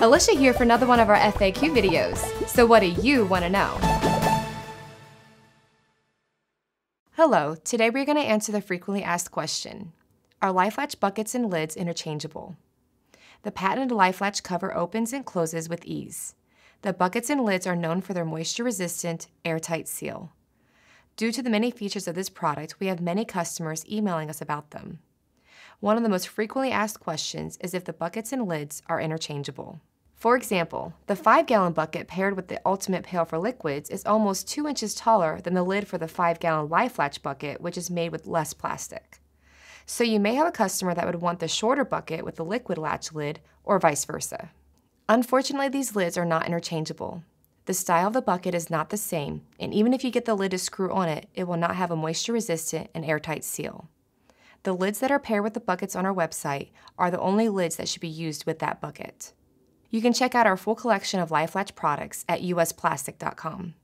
Alicia here for another one of our FAQ videos. So what do you want to know? Hello, today we're going to answer the frequently asked question. Are life latch buckets and lids interchangeable? The patented life latch cover opens and closes with ease. The buckets and lids are known for their moisture-resistant, airtight seal. Due to the many features of this product, we have many customers emailing us about them. One of the most frequently asked questions is if the buckets and lids are interchangeable. For example, the 5-gallon bucket paired with the Ultimate Pail for liquids is almost 2 inches taller than the lid for the 5-gallon Life Latch bucket, which is made with less plastic. So you may have a customer that would want the shorter bucket with the liquid latch lid, or vice versa. Unfortunately, these lids are not interchangeable. The style of the bucket is not the same, and even if you get the lid to screw on it, it will not have a moisture-resistant and airtight seal. The lids that are paired with the buckets on our website are the only lids that should be used with that bucket. You can check out our full collection of LifeLatch products at usplastic.com.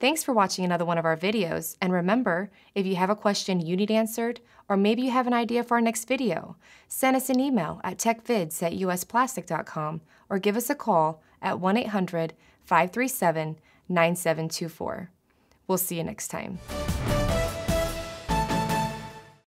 Thanks for watching another one of our videos, and remember, if you have a question you need answered, or maybe you have an idea for our next video, send us an email at techvids at usplastic.com or give us a call at 1-800-537-9724. We'll see you next time.